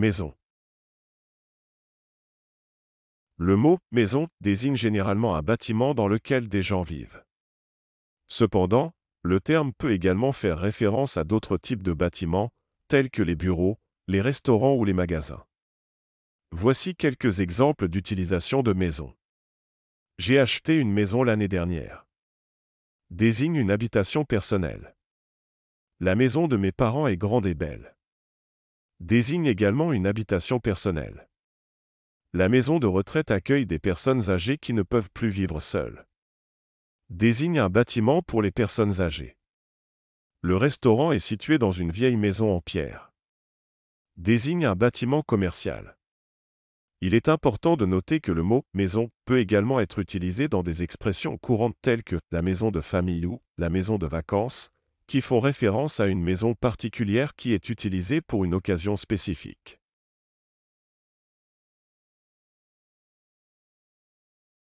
Maison. Le mot maison désigne généralement un bâtiment dans lequel des gens vivent. Cependant, le terme peut également faire référence à d'autres types de bâtiments, tels que les bureaux, les restaurants ou les magasins. Voici quelques exemples d'utilisation de maison. J'ai acheté une maison l'année dernière. Désigne une habitation personnelle. La maison de mes parents est grande et belle. Désigne également une habitation personnelle. La maison de retraite accueille des personnes âgées qui ne peuvent plus vivre seules. Désigne un bâtiment pour les personnes âgées. Le restaurant est situé dans une vieille maison en pierre. Désigne un bâtiment commercial. Il est important de noter que le mot maison peut également être utilisé dans des expressions courantes telles que la maison de famille ou la maison de vacances, qui font référence à une maison particulière qui est utilisée pour une occasion spécifique.